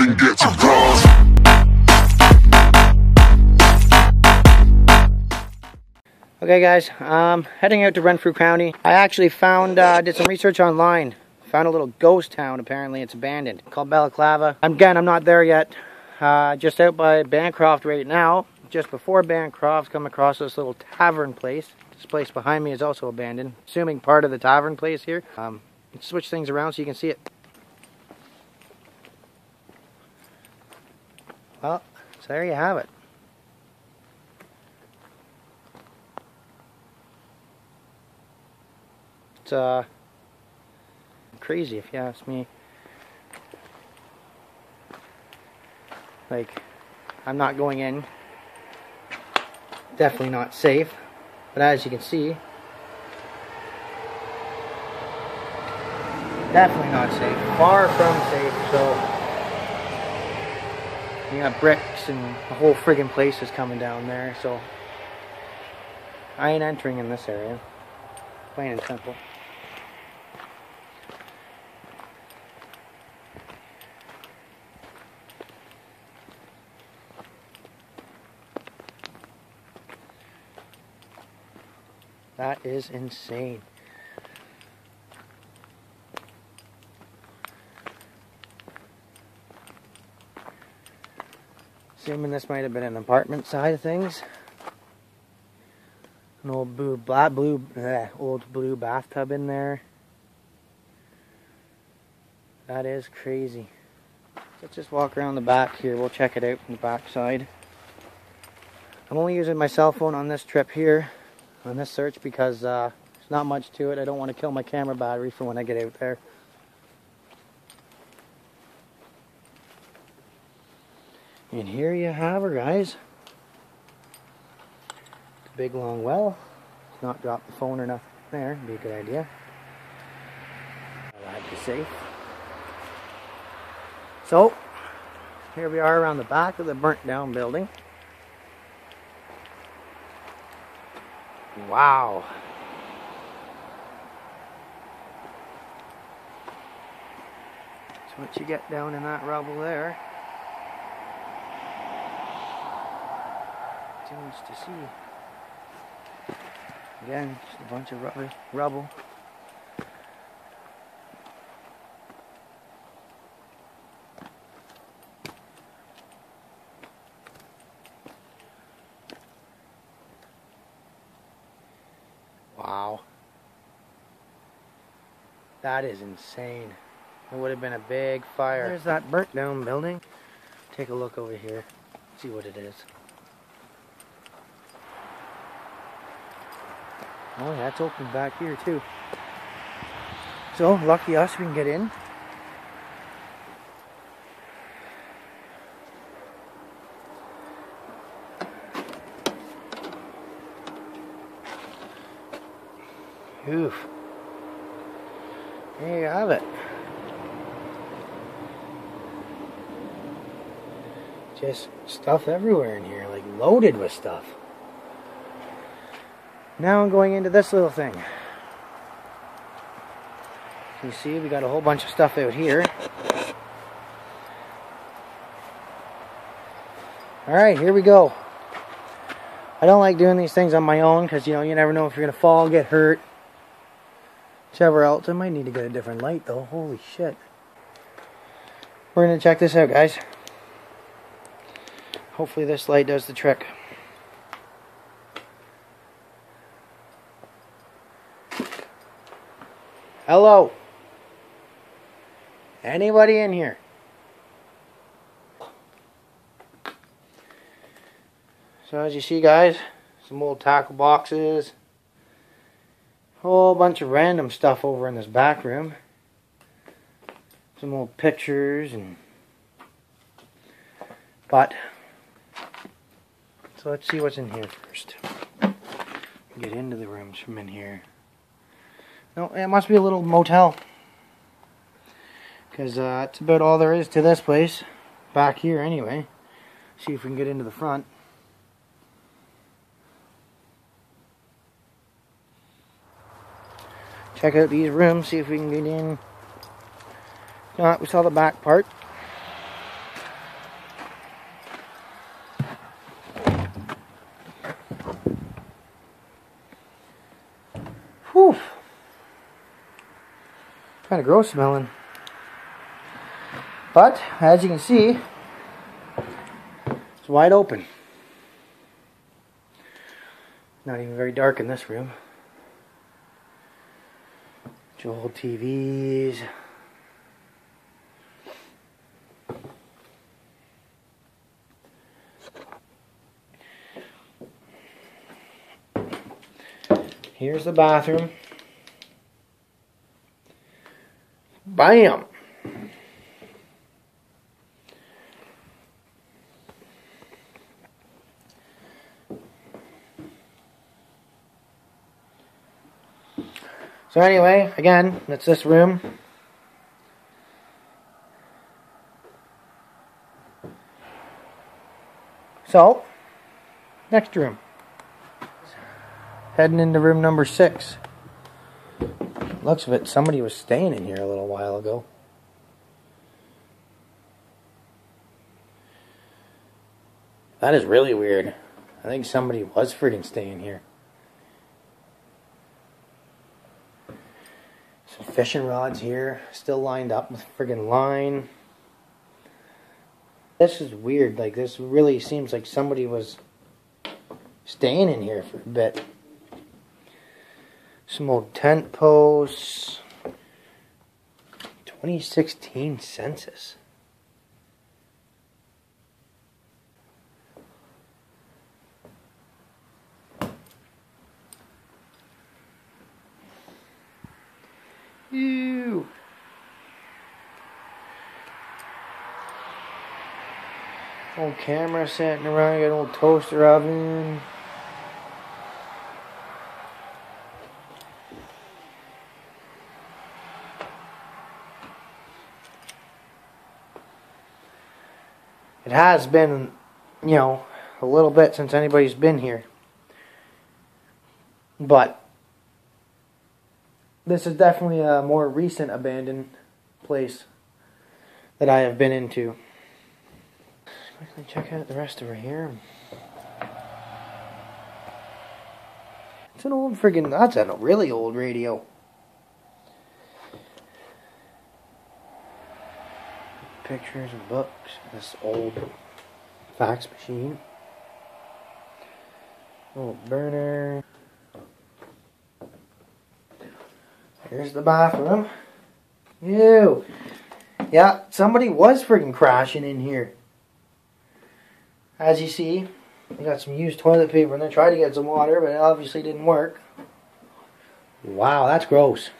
even get to cross. Okay guys, um, heading out to Renfrew County. I actually found, uh, did some research online. Found a little ghost town, apparently it's abandoned, called Balaclava. Again, I'm not there yet. Uh, just out by Bancroft right now. Just before Bancroft, come across this little tavern place. This place behind me is also abandoned. Assuming part of the tavern place here. Um, switch things around so you can see it. Well, so there you have it. It's uh, crazy if you ask me. Like, I'm not going in. Definitely not safe. But as you can see, definitely not safe. Far from safe, so you got bricks and the whole friggin' place is coming down there, so I ain't entering in this area. Plain and simple. That is insane. Assuming this might have been an apartment side of things. An old blue, black blue, bleh, old blue bathtub in there. That is crazy. Let's just walk around the back here. We'll check it out from the back side. I'm only using my cell phone on this trip here, on this search, because uh, there's not much to it. I don't want to kill my camera battery for when I get out there. And here you have her, guys. Big long well. Let's not drop the phone or nothing there. Be a good idea. I'll be safe. So, here we are around the back of the burnt down building. Wow. That's what you get down in that rubble there. Too much to see. Again, just a bunch of rubber, rubble. Wow. That is insane. It would have been a big fire. There's that burnt down building. Take a look over here. See what it is. Oh, that's open back here too. So, lucky us, we can get in. Oof. There you have it. Just stuff everywhere in here, like loaded with stuff. Now I'm going into this little thing. You see, we got a whole bunch of stuff out here. Alright, here we go. I don't like doing these things on my own because, you know, you never know if you're going to fall, get hurt. Whichever else. I might need to get a different light, though. Holy shit. We're going to check this out, guys. Hopefully this light does the trick. Hello? Anybody in here? So as you see guys, some old tackle boxes, whole bunch of random stuff over in this back room. Some old pictures and but so let's see what's in here first. Get into the rooms from in here. No, it must be a little motel. Because uh, that's about all there is to this place. Back here anyway. See if we can get into the front. Check out these rooms, see if we can get in. No, we saw the back part. Kind of gross smelling. But, as you can see, it's wide open. Not even very dark in this room. Old TVs. Here's the bathroom. Bam! So anyway, again, that's this room. So, next room. Heading into room number six. Looks of it, somebody was staying in here a little while ago. That is really weird. I think somebody was freaking staying here. Some fishing rods here, still lined up with friggin' line. This is weird. Like, this really seems like somebody was staying in here for a bit. Some old tent posts. 2016 census. Ew. Old camera sitting around, got an old toaster oven. It has been, you know, a little bit since anybody's been here. But this is definitely a more recent abandoned place that I have been into. Quickly check out the rest over here. It's an old friggin' that's a really old radio. Pictures and books. This old fax machine. Old burner. Here's the bathroom. Ew. Yeah, somebody was freaking crashing in here. As you see, we got some used toilet paper and I tried to get some water, but it obviously didn't work. Wow, that's gross.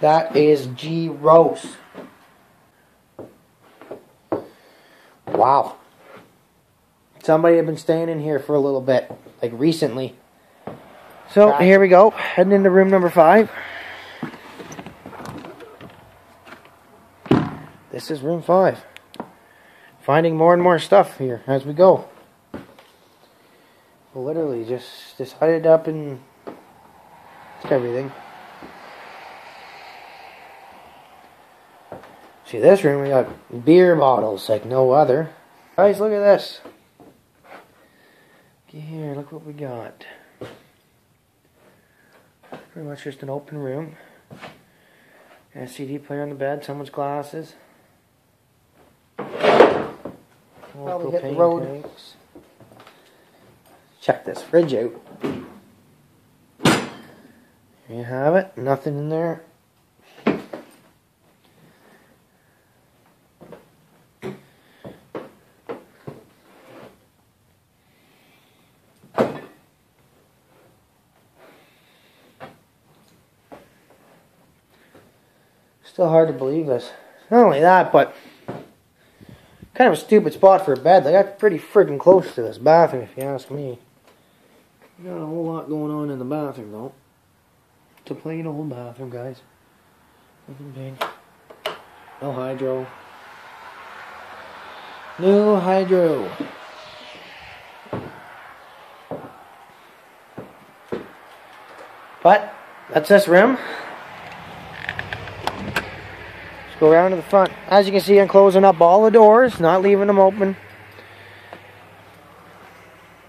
That is gross. Wow. Somebody had been staying in here for a little bit, like recently. So here we go, heading into room number five. This is room five. Finding more and more stuff here as we go. Literally just decided up and everything. See this room, we got beer bottles like no other. Guys, look at this. Get here, look what we got. Pretty much just an open room. And a CD player on the bed, someone's glasses. Probably hit the road. Tanks. Check this fridge out. Here you have it. Nothing in there. Still hard to believe this. Not only that, but kind of a stupid spot for a bed. They got pretty freaking close to this bathroom, if you ask me. Got a whole lot going on in the bathroom, though. It's a plain old bathroom, guys. Nothing big. No hydro. No hydro. But that's this room. Go around to the front. As you can see, I'm closing up all the doors, not leaving them open.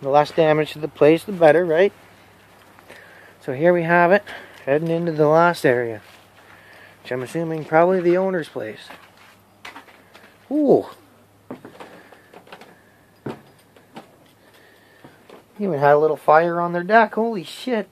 The less damage to the place, the better, right? So here we have it, heading into the last area. Which I'm assuming probably the owner's place. Ooh. Even had a little fire on their deck. Holy shit.